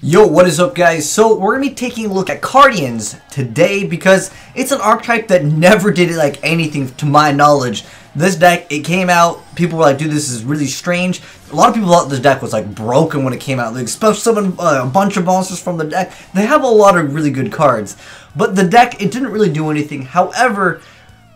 Yo, what is up guys? So we're going to be taking a look at Cardians today because it's an archetype that never did like anything to my knowledge. This deck, it came out, people were like, dude, this is really strange. A lot of people thought this deck was like broken when it came out. They expelled summon uh, a bunch of monsters from the deck. They have a lot of really good cards. But the deck, it didn't really do anything. However,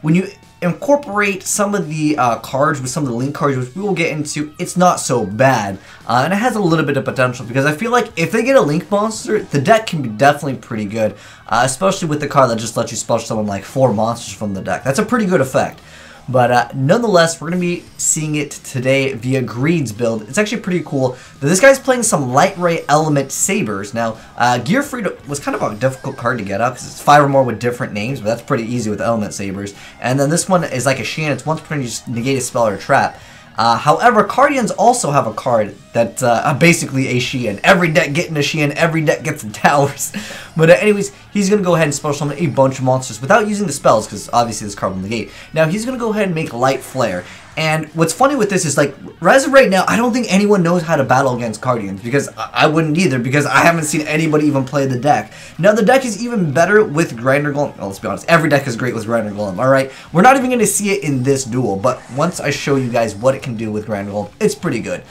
when you incorporate some of the uh, cards with some of the link cards, which we will get into, it's not so bad. Uh, and it has a little bit of potential because I feel like if they get a link monster, the deck can be definitely pretty good. Uh, especially with the card that just lets you spell summon like four monsters from the deck. That's a pretty good effect. But uh, nonetheless, we're going to be seeing it today via Greed's build. It's actually pretty cool. This guy's playing some Light Ray Element Sabers. Now, uh, Gearfried was kind of a difficult card to get up because it's five or more with different names, but that's pretty easy with Element Sabers. And then this one is like a Shien. It's once per turn you just negate a spell or a trap. Uh, however, Cardians also have a card that uh, basically a Shien. Every deck getting a Shien, every deck gets towers. but uh, anyways, he's going to go ahead and special summon a bunch of monsters without using the spells, because obviously this card will negate. Now, he's going to go ahead and make Light Flare. And what's funny with this is, like, as of right now, I don't think anyone knows how to battle against Cardians, because I wouldn't either, because I haven't seen anybody even play the deck. Now, the deck is even better with Grinder Golem. Well, let's be honest, every deck is great with Grinder Golem, alright? We're not even going to see it in this duel, but once I show you guys what it can do with Grinder Golem, it's pretty good.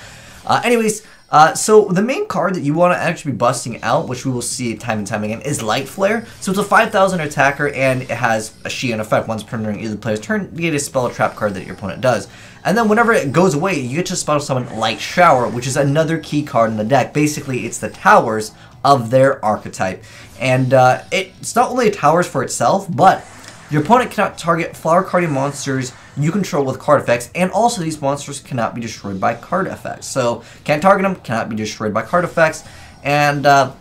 Uh, anyways, uh, so the main card that you want to actually be busting out, which we will see time and time again, is Light Flare. So it's a 5,000 attacker, and it has a Shien effect. Once per turn either player's turn, you get a spell or trap card that your opponent does. And then whenever it goes away, you get to spell summon Light Shower, which is another key card in the deck. Basically, it's the towers of their archetype. And uh, it's not only towers for itself, but your opponent cannot target flower Cardian monsters you control with card effects, and also these monsters cannot be destroyed by card effects. So, can't target them, cannot be destroyed by card effects, and uh,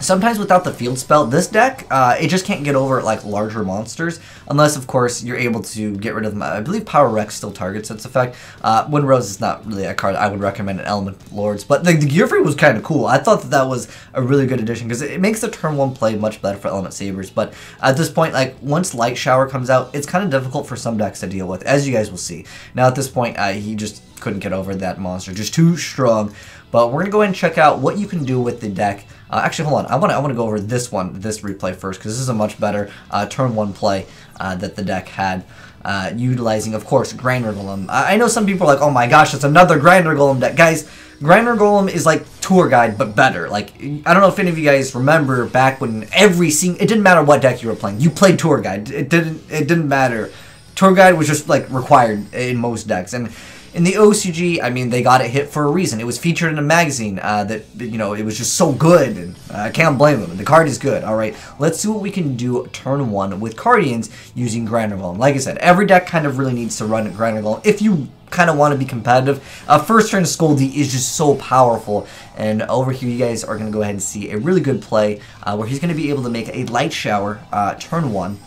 Sometimes without the field spell, this deck, uh, it just can't get over like larger monsters, unless of course you're able to get rid of them. I believe Power Rex still targets its effect. Uh, Wind Rose is not really a card I would recommend in Element Lords, but the, the Gearfried was kind of cool. I thought that that was a really good addition because it, it, makes the turn one play much better for Element Sabers. But at this point, like once Light Shower comes out, it's kind of difficult for some decks to deal with, as you guys will see. Now at this point, uh, he just couldn't get over that monster, just too strong. But we're gonna go ahead and check out what you can do with the deck. Uh, actually, hold on. I want to I want to go over this one, this replay first, because this is a much better uh, turn one play uh, that the deck had. Uh, utilizing, of course, Grinder Golem. I, I know some people are like, oh my gosh, it's another Grinder Golem deck. Guys, Grinder Golem is like Tour Guide, but better. Like, I don't know if any of you guys remember back when every single, it didn't matter what deck you were playing. You played Tour Guide. It didn't, it didn't matter. Tour Guide was just like required in most decks. And in the OCG, I mean, they got it hit for a reason. It was featured in a magazine uh, that, you know, it was just so good. And I can't blame them. The card is good. All right, let's see what we can do turn one with Cardians using Grinder Golem. Like I said, every deck kind of really needs to run Grinder Golem if you kind of want to be competitive. Uh, first turn Scoldy is just so powerful. And over here, you guys are going to go ahead and see a really good play uh, where he's going to be able to make a Light Shower uh, turn one.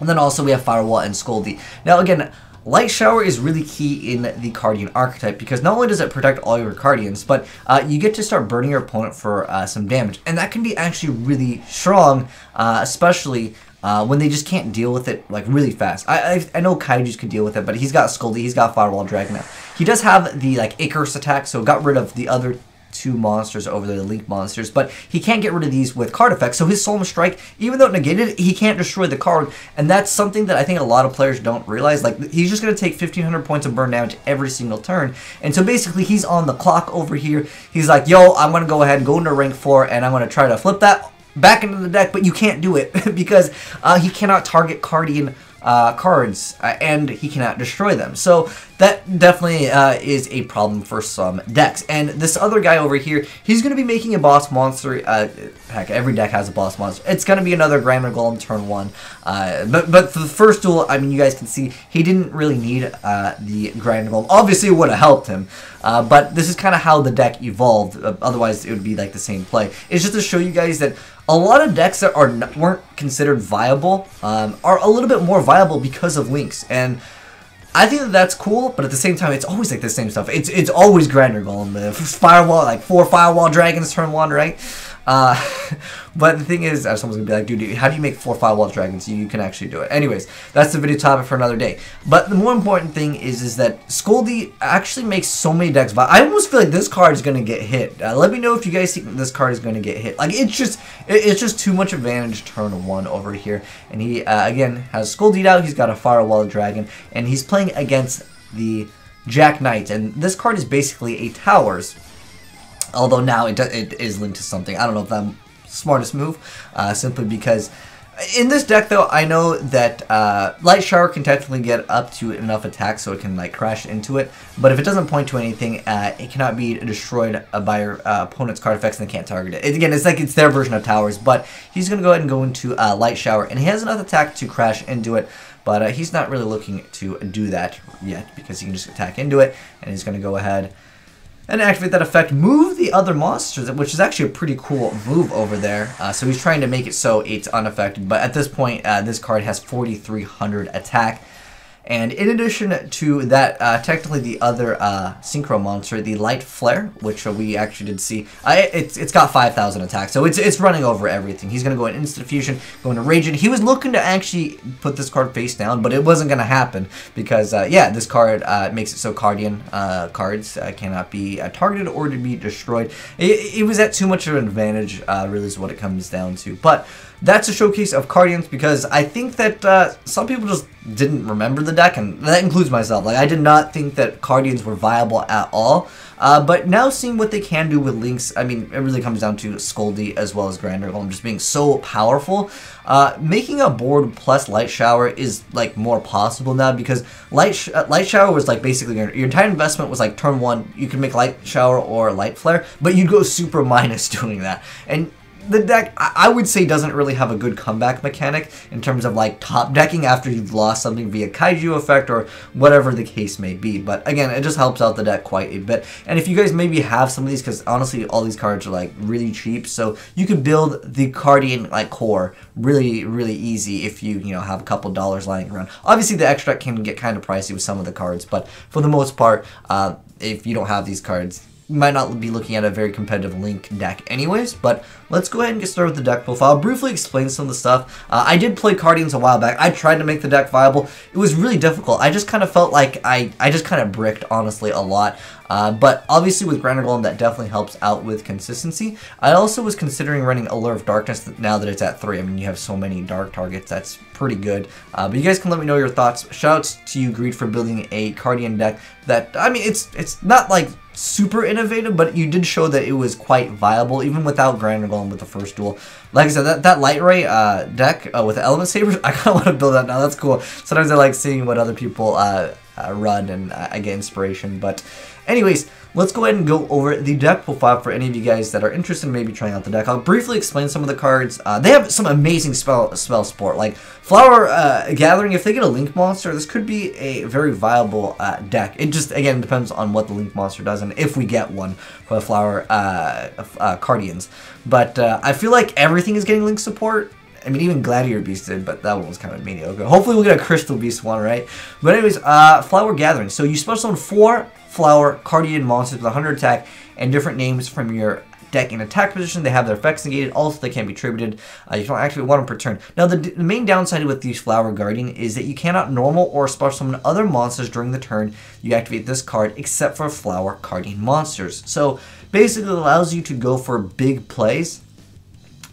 And then also we have Firewall and Scoldy. Now, again, Light Shower is really key in the Cardian archetype because not only does it protect all your Cardians, but uh, you get to start burning your opponent for uh, some damage. And that can be actually really strong, uh, especially uh, when they just can't deal with it like really fast. I, I, I know Kaiju's could deal with it, but he's got Scoldy, he's got Firewall Dragon now. He does have the like Icarus attack, so got rid of the other two monsters over there, the Link monsters, but he can't get rid of these with card effects. So his Solemn Strike, even though it negated, he can't destroy the card, and that's something that I think a lot of players don't realize. Like he's just going to take 1500 points of burn damage every single turn, and so basically he's on the clock over here. He's like, yo, I'm going to go ahead and go into rank four, and I'm going to try to flip that back into the deck, but you can't do it because uh, he cannot target Cardian uh, cards, uh, and he cannot destroy them. So that definitely uh, is a problem for some decks. And this other guy over here, he's going to be making a boss monster. Uh, heck, every deck has a boss monster. It's going to be another Grinder Golem turn one. Uh, but but for the first duel, I mean, you guys can see he didn't really need uh, the Grinder Golem. Obviously, it would have helped him. But this is kind of how the deck evolved. Otherwise, it would be like the same play. It's just to show you guys that a lot of decks that are weren't considered viable um, are a little bit more viable because of links. And I think that that's cool, but at the same time, it's always like the same stuff. It's it's always Grinder Golem, firewall, like four firewall dragons turn one, right? Uh, but the thing is, someone's gonna be like, dude, how do you make four Firewall Dragons? You, you can actually do it. Anyways, that's the video topic for another day. But the more important thing is, is that Scoldy actually makes so many decks. But I almost feel like this card is gonna get hit. Uh, let me know if you guys think this card is gonna get hit. Like it's just, it, it's just too much advantage turn one over here. And he uh, again has Scoldy out. He's got a Firewall Dragon, and he's playing against the Jack Knight. And this card is basically a Towers. Although now it, it is linked to something. I don't know if that's smartest move, uh, simply because in this deck though, I know that uh, Light Shower can technically get up to enough attack so it can like crash into it, but if it doesn't point to anything, uh, it cannot be destroyed by your uh, opponent's card effects and they can't target it. it. Again, it's like it's their version of towers, but he's going to go ahead and go into uh, Light Shower, and he has enough attack to crash into it, but uh, he's not really looking to do that yet because he can just attack into it, and he's going to go ahead and activate that effect, move the other monsters, which is actually a pretty cool move over there. Uh, so he's trying to make it so it's unaffected, but at this point, uh, this card has 4,300 attack. And in addition to that, uh, technically the other uh, Synchro monster, the Light Flare, which uh, we actually did see, uh, it's it's got 5,000 attack, so it's it's running over everything. He's going to go in Instant Fusion, go into Raging. He was looking to actually put this card face down, but it wasn't going to happen because, uh, yeah, this card uh, makes it so Cardian cards cannot be targeted or to be destroyed. It, it, was at too much of an advantage, really is what it comes down to. But that's a showcase of Cardians because I think that some people just didn't remember the deck, and that includes myself. Like, I did not think that Cardians were viable at all. Uh, but now seeing what they can do with Links, I mean, it really comes down to Scoldy as well as Grinder Golem just being so powerful. Uh, making a board plus Light Shower is, like, more possible now because Light sh uh, Light Shower was, like, basically your, your entire investment was, like, turn one, you could make Light Shower or Light Flare, but you'd go super minus doing that. And the deck, I would say, doesn't really have a good comeback mechanic in terms of like top decking after you've lost something via kaiju effect or whatever the case may be. But again, it just helps out the deck quite a bit. And if you guys maybe have some of these, because honestly, all these cards are like really cheap, so you can build the Cardian like core really, really easy if you you know have a couple dollars lying around. Obviously, the extract can get kind of pricey with some of the cards, but for the most part, uh, if you don't have these cards, might not be looking at a very competitive Link deck anyways, but let's go ahead and get started with the deck profile. Briefly explain some of the stuff. Uh, I did play Cardians a while back. I tried to make the deck viable. It was really difficult. I just kind of felt like I, I just kind of bricked, honestly, a lot. Uh, but obviously with Grinder Golem, that definitely helps out with consistency. I also was considering running Allure of Darkness now that it's at 3. I mean, you have so many dark targets. That's pretty good. Uh, but you guys can let me know your thoughts. Shoutouts to you, Greed, for building a Cardian deck that, I mean, it's it's not like super innovative, but you did show that it was quite viable, even without Grinder Golem with the first duel. Like I said, that, that Light Ray uh, deck uh, with Element Sabers, I kind of want to build that now. That's cool. Sometimes I like seeing what other people uh, uh run, and I get inspiration. But anyways, let's go ahead and go over the deck profile for any of you guys that are interested in maybe trying out the deck. I'll briefly explain some of the cards. Uh, they have some amazing spell spell support, like Flower uh, Gathering. If they get a Link monster, this could be a very viable uh, deck. It just, again, depends on what the Link monster does and if we get one for the Flower uh, uh, Cardians. But uh, I feel like everything is getting Link support. I mean, even Gladiator Beast did, but that one was kind of mediocre. Hopefully we'll get a Crystal Beast one, right? But anyways, Flower Gathering. So you special summon four Flower Cardian monsters with 100 attack and different names from your deck in attack position. They have their effects negated. Also, they can be tributed. Uh, you can activate one per turn. Now, the, the, main downside with these Flower Cardian is that you cannot normal or special summon other monsters during the turn you activate this card except for Flower Cardian monsters. So, basically, it allows you to go for big plays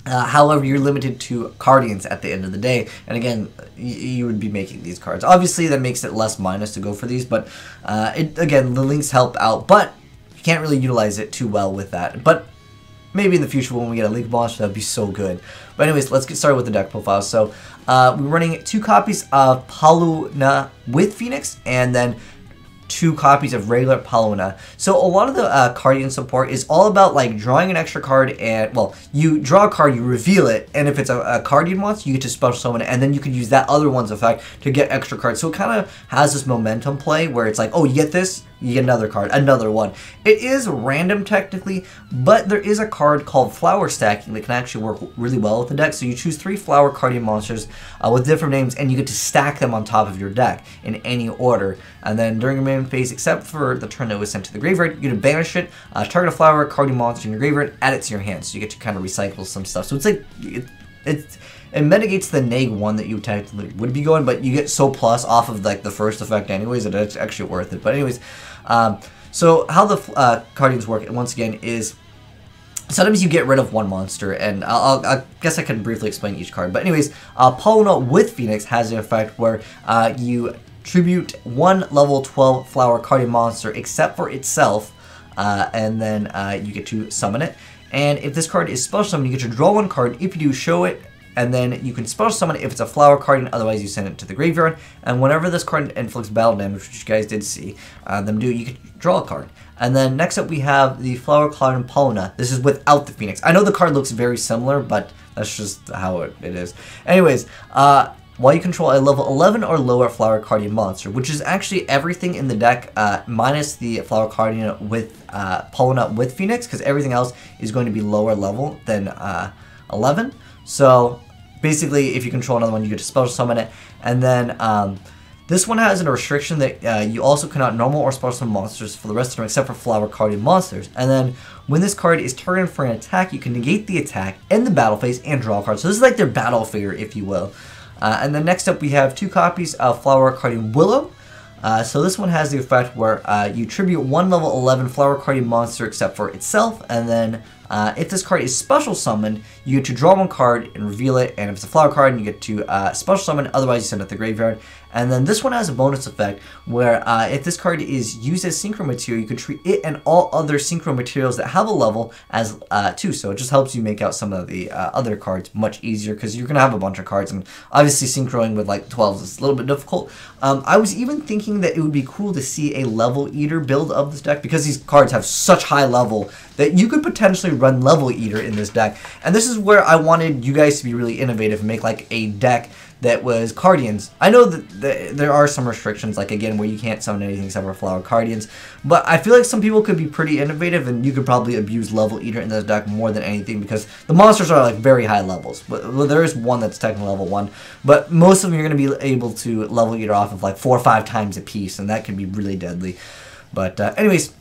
uh, however, you're limited to Cardians at the end of the day, and again, you would be making these cards. Obviously, that makes it less minus to go for these, but uh, it, again, the links help out, but you can't really utilize it too well with that. But maybe in the future when we get a Link monster, that'd be so good. But anyways, let's get started with the deck profile. So uh, we're running two copies of Paluna with Phoenix, and then two copies of regular Paluna. So a lot of the uh, Cardian support is all about like drawing an extra card and, well, you draw a card, you reveal it, and if it's a, a Cardian monster, you get to special summon it, and then you can use that other one's effect to get extra cards. So it kind of has this momentum play where it's like, oh, you get this, you get another card, another one. It is random technically, but there is a card called Flower Stacking that can actually work really well with the deck. So you choose three Flower Cardian monsters uh, with different names, and you get to stack them on top of your deck in any order. And then during your main phase, except for the turn that was sent to the graveyard, you get to banish it, uh, target a Flower Cardian monster in your graveyard, add it to your hand. So you get to kind of recycle some stuff. So it's like it, it's it mitigates the neg one that you technically would be going, but you get so plus off of like the first effect anyways that it's actually worth it. But anyways, um, so how the uh, Cardians work once again is sometimes you get rid of one monster, and I'll, i guess I can briefly explain each card. But anyways, uh, with Phoenix has the effect where uh, you tribute one level 12 flower Cardian monster except for itself, uh, and then uh, you get to summon it. And if this card is special summoned, you get to draw one card. If you do, show it and then you can special summon it if it's a flower card, and otherwise you send it to the graveyard. And whenever this card inflicts battle damage, which you guys did see uh, them do, you can draw a card. And then next up we have the Flower Cardian Palna. This is without the Phoenix. I know the card looks very similar, but that's just how it, it is. Anyways, uh, while you control a level 11 or lower Flower Cardian monster, which is actually everything in the deck uh, minus the Flower Cardian with uh, with Phoenix, because everything else is going to be lower level than uh, 11. So basically, if you control another one, you get to special summon it. And then um, this one has a restriction that uh, you also cannot normal or special summon monsters for the rest of the turn except for Flower Cardian monsters. And then when this card is targeted for an attack, you can negate the attack in the battle phase and draw a card. So this is like their battle figure, if you will. Uh, and then next up, we have two copies of Flower Cardian Willow. Uh, so this one has the effect where uh, you tribute one level 11 Flower Cardian monster except for itself, and then uh, if this card is special summoned, you get to draw one card and reveal it, and if it's a flower card, you get to uh, special summon, otherwise you send it to the graveyard. And then this one has a bonus effect where uh, if this card is used as synchro material, you can treat it and all other synchro materials that have a level as uh, 2. So it just helps you make out some of the uh, other cards much easier because you're going to have a bunch of cards. And obviously synchroing with like 12s is a little bit difficult. Um, I was even thinking that it would be cool to see a level eater build of this deck because these cards have such high level that you could potentially run level eater in this deck. And this is where I wanted you guys to be really innovative and make like a deck that was Cardians. I know that there are some restrictions, like again, where you can't summon anything except for Flower Cardians, but I feel like some people could be pretty innovative, and you could probably abuse Level Eater in this deck more than anything because the monsters are like very high levels. But well, there is one that's technically level one, but most of them you're going to be able to Level Eater off of like four or five times a piece, and that can be really deadly. But uh, anyways,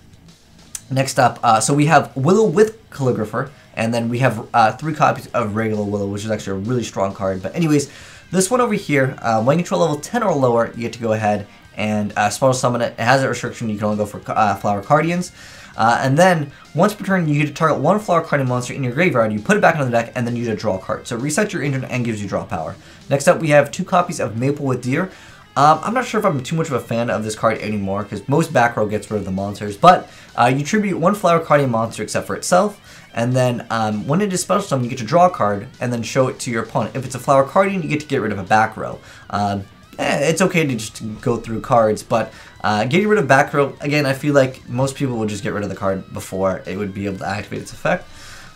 next up, uh, so we have Willow with Calligrapher. And then we have uh, three copies of regular Willow, which is actually a really strong card. But anyways, this one over here, uh, when you control level 10 or lower, you get to go ahead and uh, special summon it. It has a restriction, you can only go for uh, Flower Cardians. Uh, and then, once per turn, you get to target one Flower Cardian monster in your graveyard, you put it back into the deck, and then you get to draw a card. So it resets your engine and gives you draw power. Next up, we have two copies of Maple with Deer. Um, I'm not sure if I'm too much of a fan of this card anymore, because most back row gets rid of the monsters, but uh, you tribute one Flower Cardian monster except for itself, and then um, when it is special summon, you get to draw a card and then show it to your opponent. If it's a Flower Cardian, you get to get rid of a back row. Um, eh, it's okay to just go through cards, but uh, getting rid of back row, again, I feel like most people would just get rid of the card before it would be able to activate its effect.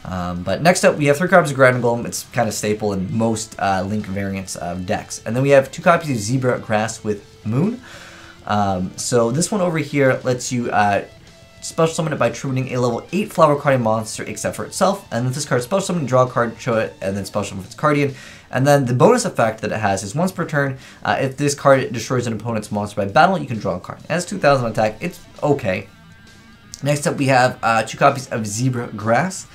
Um, but next up, we have three copies of Grinder Golem. It's kind of staple in most uh, Link variants of decks. And then we have two copies of Zebra Grass with Moon. Um, so this one over here lets you uh, special summon it by tributing a level 8 Flower Cardian monster except for itself, and if this card special summon, draw a card, show it, and then special summon its Cardian. And then the bonus effect that it has is once per turn, uh, if this card destroys an opponent's monster by battle, you can draw a card. Has 2000 attack, it's okay. Next up we have uh, two copies of Zebra Grass.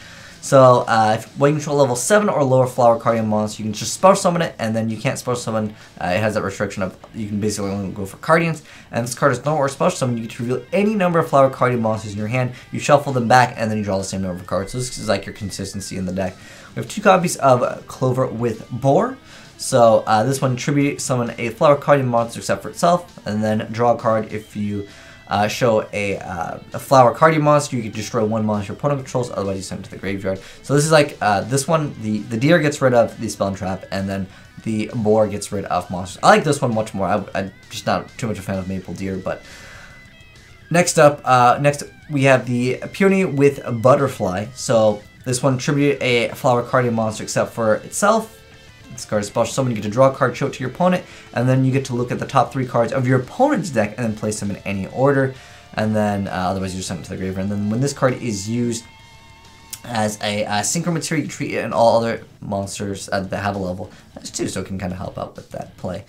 So, uh, if, when you control level 7 or lower Flower Cardian monster, you can just special summon it, and then you can't special summon, uh, it has that restriction of, you can basically only go for Cardians, and this card is no or special summon, you get to reveal any number of Flower Cardian monsters in your hand, you shuffle them back, and then you draw the same number of cards. So this is like your consistency in the deck. We have two copies of Clover with Boar. So, uh, this one tribute summon a Flower Cardian monster except for itself, and then draw a card if you uh, show a, uh, a flower cardian monster. You can destroy one monster your opponent controls, otherwise you send it to the graveyard. So this is like, uh, this one, the, the deer gets rid of the spell and trap, and then the boar gets rid of monsters. I like this one much more. I, am just not too much a fan of maple deer, but next up, uh, next we have the peony with a butterfly. So this one tribute a flower cardian monster except for itself this card is special summon, you get to draw a card, show it to your opponent, and then you get to look at the top three cards of your opponent's deck and then place them in any order. and then uh, otherwise you just send it to the graveyard. And then when this card is used as a uh, synchro material, you treat it and all other monsters uh, that have a level as two, so it can kind of help out with that play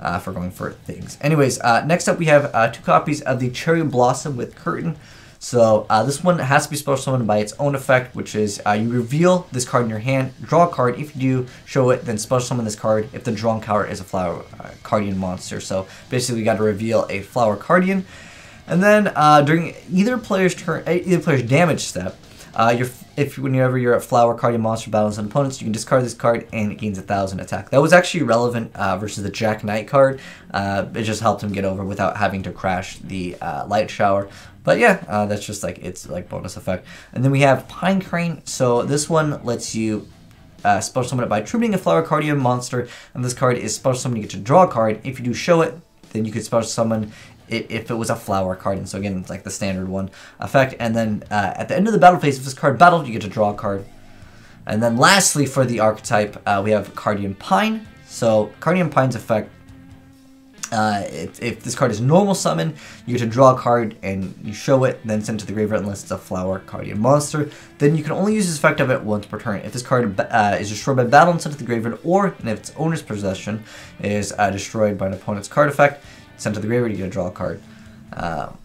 uh, for going for things. Anyways, uh, next up we have uh, two copies of the Cherry Blossom with Curtain. So uh, this one has to be special summoned by its own effect, which is uh, you reveal this card in your hand, draw a card. If you do, show it, then special summon this card if the drawn card is a flower uh, Cardian monster. So basically, we got to reveal a flower Cardian. And then uh, during either player's turn, uh, either player's damage step, uh, if whenever you're at Flower card, Cardian monster battles and opponents, you can discard this card and it gains a thousand attack. That was actually relevant uh, versus the Jack Knight card. Uh, it just helped him get over without having to crash the uh, Light Shower. But yeah, uh, that's just like it's like bonus effect. And then we have Pine Crane. So this one lets you uh, special summon it by tributing a Flower Cardian monster, and this card is special summon. You get to draw a card. If you do show it, then you could special summon if it was a flower card. And so again, it's like the standard one effect. And then uh, at the end of the battle phase, if this card battled, you get to draw a card. And then lastly, for the archetype, uh, we have Cardian Pine. So Cardian Pine's effect uh, if, if, this card is normal summon, you get to draw a card and you show it, then send it to the graveyard unless it's a flower Cardian monster. Then you can only use this effect of it once per turn. If this card uh, is destroyed by battle and sent to the graveyard, or if its owner's possession is uh, destroyed by an opponent's card effect, sent to the graveyard, to draw a card. Um,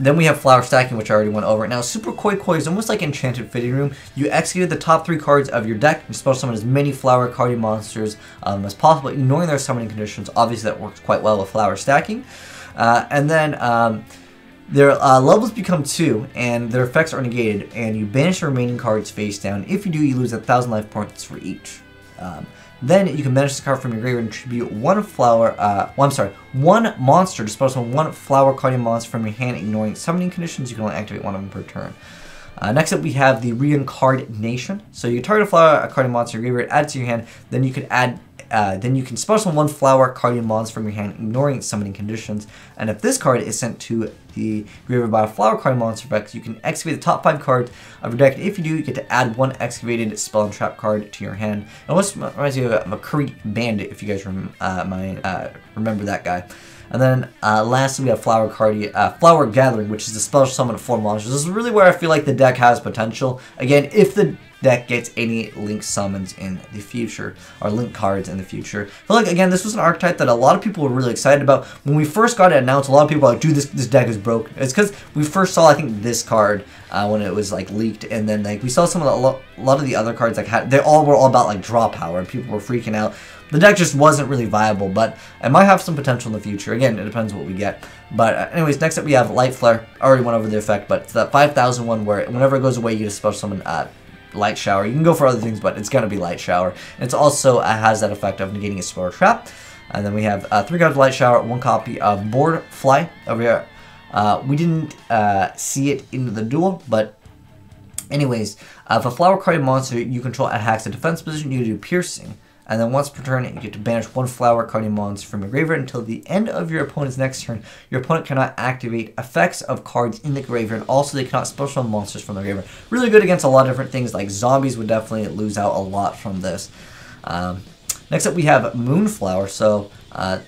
then we have Flower Stacking, which I already went over. Now, Super Koi Koi is almost like Enchanted Fitting Room. You execute the top three cards of your deck. You special summon as many Flower Cardi monsters um, as possible, ignoring their summoning conditions. Obviously, that works quite well with Flower Stacking. Uh, and then um, their uh, levels become two, and their effects are negated, and you banish the remaining cards face down. If you do, you lose a thousand life points for each. Um, then you can banish the card from your graveyard and tribute one flower, uh, well, I'm sorry, one monster, dispose of one flower Cardian monster from your hand, ignoring summoning conditions. You can only activate one of them per turn. Uh, next up, we have the Reincarnation. So you target a flower, a Cardian monster, your graveyard, add it to your hand. Then you can add uh, then you can special one flower Cardian Mons from your hand, ignoring summoning conditions. And if this card is sent to the graveyard by a flower Cardian monster effect, you can excavate the top five cards of your deck. If you do, you get to add one excavated spell and trap card to your hand. And almost reminds you of a McCurry Bandit, if you guys rem uh, mind, uh, remember that guy. And then uh, lastly, we have Flower Cardi, uh, Flower Gathering, which is the special summon of four monsters. This is really where I feel like the deck has potential. Again, if the deck gets any link summons in the future, or link cards in the future. I feel like, again, this was an archetype that a lot of people were really excited about. When we first got it announced, a lot of people were like, dude, this, this deck is broken. It's because we first saw, I think, this card uh, when it was, like, leaked, and then, like, we saw some of the, a lot of the other cards, like, had, they all were all about, like, draw power, and people were freaking out. The deck just wasn't really viable, but it might have some potential in the future. Again, it depends what we get. But uh, anyways, next up we have Light Flare. I already went over the effect, but it's that 5,000 one where whenever it goes away, you just special summon uh, light shower. You can go for other things, but it's going to be light shower. And it's also uh, has that effect of negating a spore trap. And then we have uh, three cards of light shower, one copy of Boardefly over here. Uh, we didn't uh, see it in the duel, but anyways, uh, if a flower card monster you control attacks a defense position, you do piercing. And then once per turn, you get to banish one flower Cardian monster from your graveyard until the end of your opponent's next turn. Your opponent cannot activate effects of cards in the graveyard. Also, they cannot special monsters from the graveyard. Really good against a lot of different things, like zombies would definitely lose out a lot from this. Um, next up, we have Moonflower. So, uh,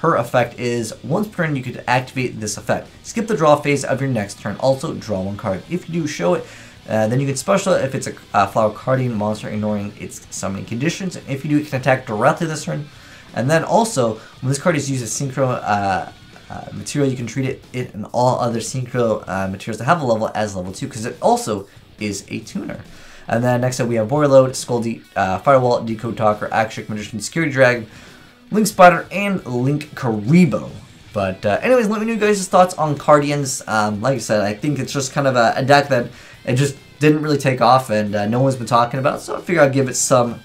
her effect is once per turn you could activate this effect. Skip the draw phase of your next turn. Also, draw one card. If you do, show it uh, then you can special if it's a Flower Cardian monster ignoring its summoning conditions. If you do, it can attack directly this turn. And then also, when this card is used as Synchro uh, uh material, you can treat it, it and all other Synchro uh, materials that have a level as level 2, because it also is a tuner. And then next up we have De uh, Firewall, Decode Talker, Akashic Magician, Security Dragon, Link Spider, and Linkuriboh. But anyways, let me know you guys' thoughts on Cardians. Um, like I said, I think it's just kind of a, a deck that it just didn't really take off and uh, no one's been talking about it, so I figure I'd give it some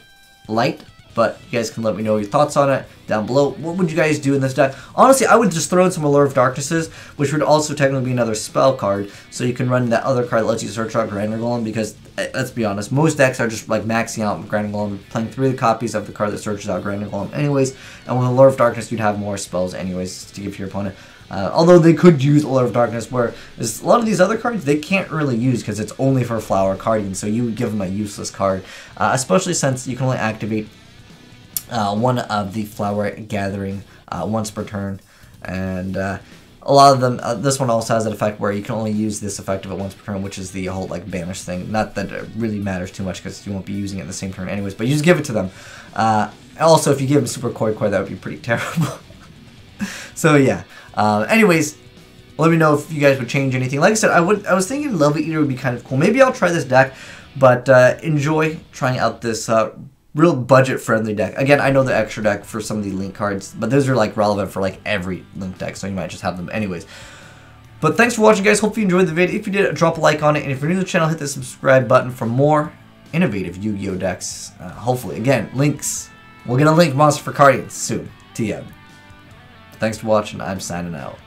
light. But you guys can let me know your thoughts on it down below. What would you guys do in this deck? Honestly, I would just throw in some Allure of Darknesses, which would also technically be another spell card. So you can run that other card that lets you search out Grinder Golem, because, eh, let's be honest, most decks are just like maxing out Grinder Golem, playing three copies of the card that searches out Grinder Golem anyways. And with Allure of Darkness, you'd have more spells anyways to give to your opponent. Uh, although they could use Allure of Darkness, where a lot of these other cards they can't really use because it's only for Flower Cardian, so you would give them a useless card. Uh, especially since you can only activate uh, one of the Flower Gathering uh, once per turn. And uh, a lot of them, uh, this one also has an effect where you can only use this effect of it once per turn, which is the whole like banish thing. Not that it really matters too much because you won't be using it in the same turn anyways, but you just give it to them. Uh, also, if you give them super Koi Koi, that would be pretty terrible. so yeah. Uh, anyways, let me know if you guys would change anything. Like I said, I would. I was thinking Level Eater would be kind of cool. Maybe I'll try this deck, but uh, enjoy trying out this uh, real budget friendly deck. Again, I know the extra deck for some of the link cards, but those are like relevant for like every link deck, so you might just have them anyways. But thanks for watching, guys. Hope you enjoyed the video. If you did, drop a like on it. And if you're new to the channel, hit the subscribe button for more innovative Yu-Gi-Oh! decks. Uh, hopefully, again, links. We're to link Monster for Cardians soon. TM. Thanks for watching. I'm signing out.